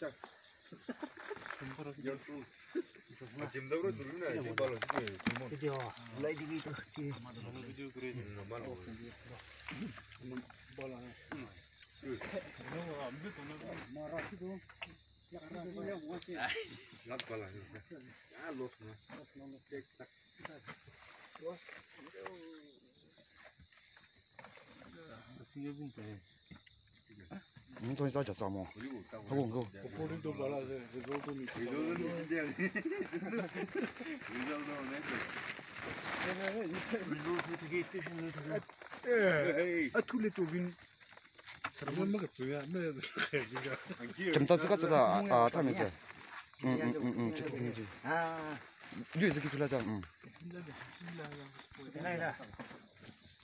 자. Jam dah berapa turun dah? Jam kalau tu, jam. Video. Lagi di video. Mana video kiri? Normal. Bola. Marah tu. Nak bola. Ah, los na. Los na, los dek tak. Los. Singa bunta. 你昨天咋吃啥么？火锅。火锅你都扒了，最多都最多都弄一点。哈哈哈哈哈！最少弄两斤。哎呀！哎，吐了吐了。什么？我吃呀，没得。真多这个知道啊？大妹子。嗯嗯嗯嗯，这个妹子。啊。女的这个漂亮，嗯。亲爱的。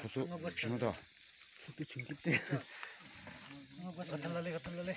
수수 빙어다. 수도 진급대. 어, 다 탈라래, 다 탈라래.